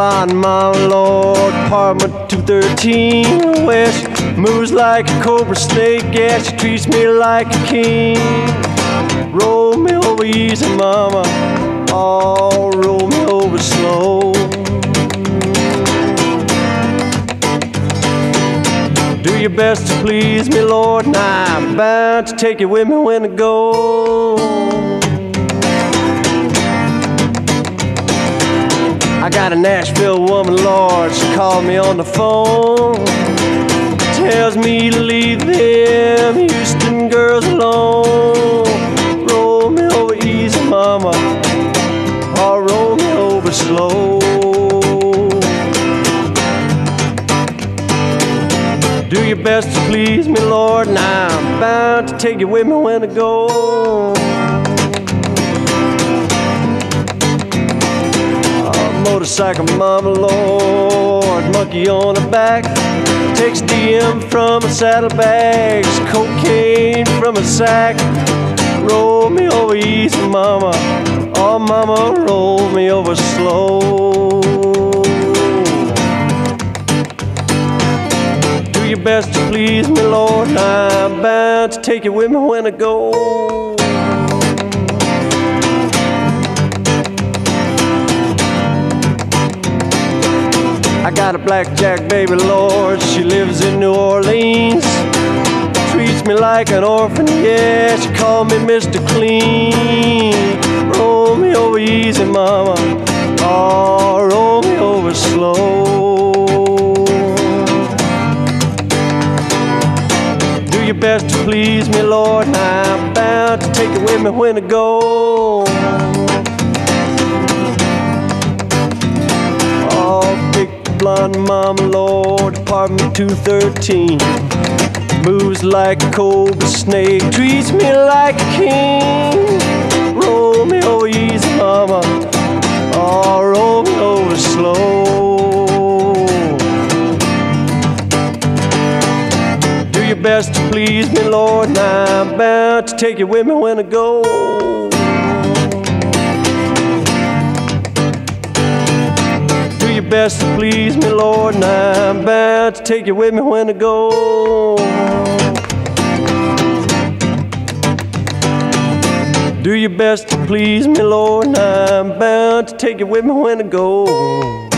blonde, my lord. Apartment 213 West moves like a cobra snake. Yeah, she treats me like a king. Roll me over easy, mama. Oh, roll me over slow. Do your best to please me, Lord, and I'm bound to take you with me when I go. I got a Nashville woman, Lord, she called me on the phone. Tells me to leave them Houston girls alone. Slow. Do your best to please me, Lord, and I'm bound to take you with me when I go. motorcycle mama, Lord, monkey on her back. Takes DM from her saddlebags, cocaine from a sack. Roll me over easy, mama. Oh, mama, roll me over slow. Do your best to please me, Lord. I'm bound to take you with me when I go. I got a blackjack baby, Lord, she lives in New Orleans. Treats me like an orphan, yeah, she called me Mr. Clean. Roll me over easy, mama, oh, roll me over slow. Do your best to please me, Lord, and I'm bound to take it with me when I go. Oh, big blonde mama, Lord, apartment 213. Moves like a cobra snake, treats me like a king. Roll me over easy, mama, oh, roll me over slow. Do your best to please me, Lord, and I'm bound to take you with me when I go. Best to please me, Lord, and I'm bound to take you with me when I go. Do your best to please me, Lord, and I'm bound to take you with me when I go.